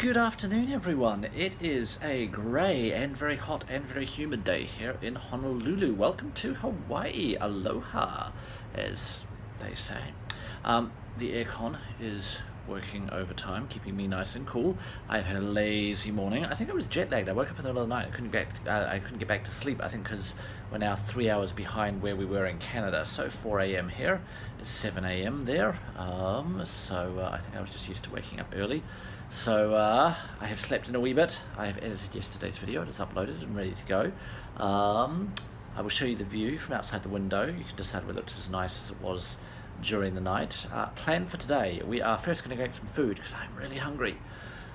Good afternoon, everyone. It is a grey and very hot and very humid day here in Honolulu. Welcome to Hawaii. Aloha, as they say. Um, the aircon is working overtime, keeping me nice and cool. I've had a lazy morning. I think I was jet lagged. I woke up in the middle of the night. I couldn't get uh, I couldn't get back to sleep. I think because we're now three hours behind where we were in Canada. So 4 a.m. here, it's 7 a.m. there. Um, so uh, I think I was just used to waking up early. So uh, I have slept in a wee bit. I have edited yesterday's video. It is uploaded and ready to go. Um, I will show you the view from outside the window. You can decide whether it's as nice as it was during the night. Uh, plan for today, we are first going to get some food because I'm really hungry.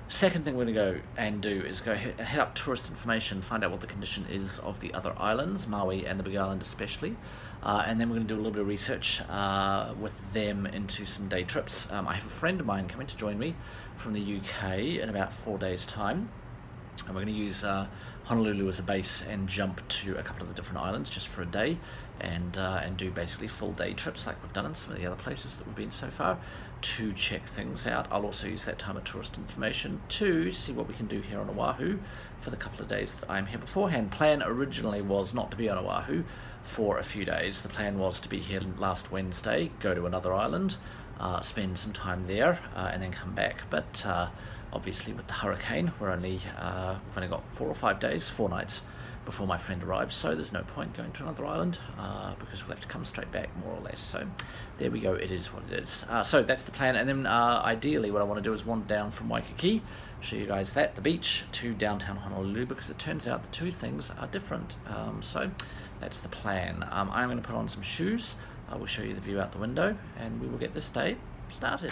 Second thing we're going to go and do is go head, head up tourist information, find out what the condition is of the other islands, Maui and the Big Island especially. Uh, and then we're going to do a little bit of research uh, with them into some day trips. Um, I have a friend of mine coming to join me from the UK in about four days' time. And we're going to use uh, Honolulu as a base and jump to a couple of the different islands just for a day and uh, and do basically full day trips like we've done in some of the other places that we've been so far to check things out. I'll also use that time of tourist information to see what we can do here on Oahu for the couple of days that I'm here beforehand. Plan originally was not to be on Oahu for a few days. The plan was to be here last Wednesday, go to another island, uh, spend some time there, uh, and then come back. But uh, obviously with the hurricane, we're only uh, we've only got four or five days, four nights before my friend arrives, so there's no point going to another island uh, because we'll have to come straight back more or less. So there we go, it is what it is. Uh, so that's the plan, and then ideally what I want to do is wander down from Waikiki, show you guys that, the beach, to downtown Honolulu because it turns out the two things are different. Um, so that's the plan. Um, I'm going to put on some shoes, I will show you the view out the window, and we will get this day started.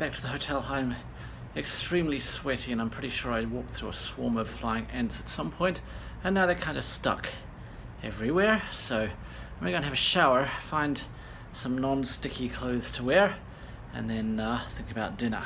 Back to the hotel. I'm extremely sweaty, and I'm pretty sure I walked through a swarm of flying ants at some point, and now they're kind of stuck everywhere. So I'm gonna have a shower, find some non-sticky clothes to wear, and then uh, think about dinner.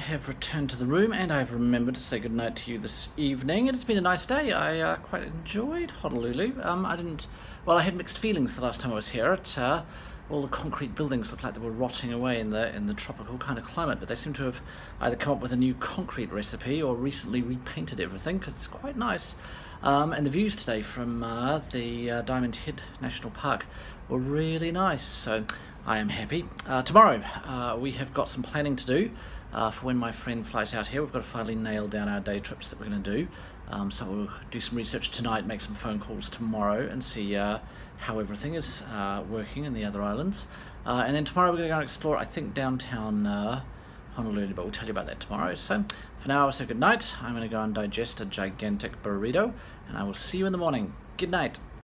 Have returned to the room and I've remembered to say goodnight to you this evening. It has been a nice day. I uh, quite enjoyed Honolulu. Um, I didn't, well, I had mixed feelings the last time I was here. Uh, all the concrete buildings looked like they were rotting away in the in the tropical kind of climate, but they seem to have either come up with a new concrete recipe or recently repainted everything because it's quite nice. Um, and the views today from uh, the uh, Diamond Head National Park were really nice. So I am happy. Uh, tomorrow uh, we have got some planning to do uh, for when my friend flies out here. We've got to finally nail down our day trips that we're going to do. Um, so we'll do some research tonight, make some phone calls tomorrow, and see uh, how everything is uh, working in the other islands. Uh, and then tomorrow we're going to go and explore, I think, downtown uh, Honolulu, but we'll tell you about that tomorrow. So for now, I'll say good night. I'm going to go and digest a gigantic burrito, and I will see you in the morning. Good night.